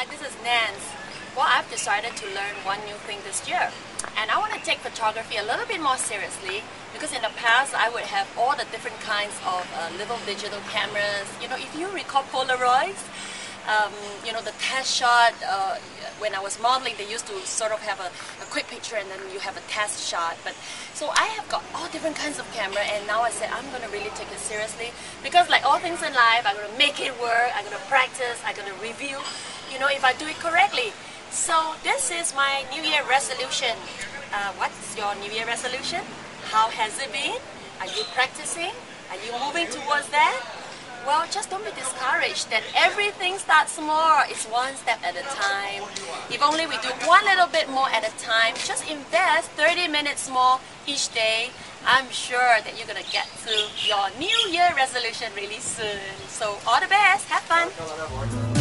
Hi, this is Nanz. Well, I've decided to learn one new thing this year. And I want to take photography a little bit more seriously because in the past I would have all the different kinds of uh, little digital cameras. You know, if you recall Polaroids, um, you know, the test shot, uh, when I was modeling, they used to sort of have a, a, quick picture and then you have a test shot. But So I have got all different kinds of camera and now I said I'm going to really take it seriously because like all things in life, I'm going to make it work, I'm going to practice, I'm going to review, you know, if I do it correctly. So this is my New Year resolution. Uh, what's your New Year resolution? How has it been? Are you practicing? Are you moving towards that? Well, just don't be discouraged that everything starts small. It's one step at a time. If only we do one little bit more at a time, just invest 30 minutes more each day. I'm sure that you're going to get through your New Year resolution really soon. So all the best. Have fun.